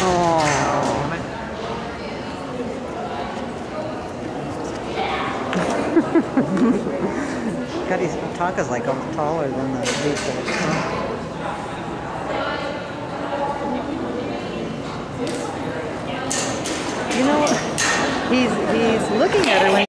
Oh. God, his taka's like almost taller than the default. You know, he's he's looking at